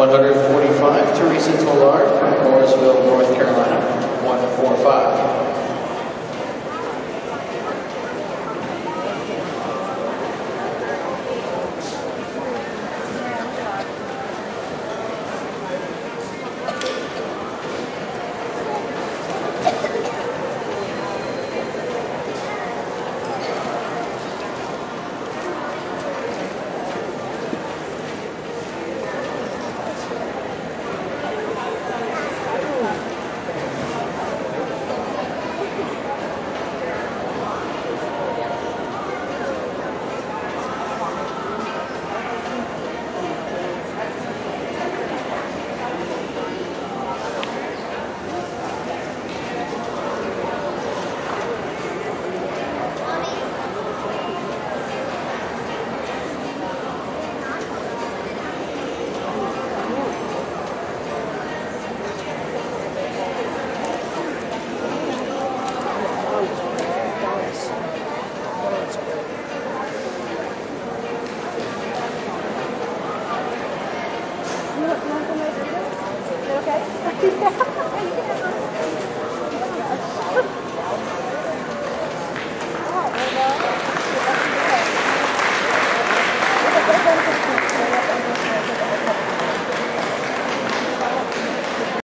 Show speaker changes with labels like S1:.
S1: 145, Teresa Tolar from Morrisville, North って言って。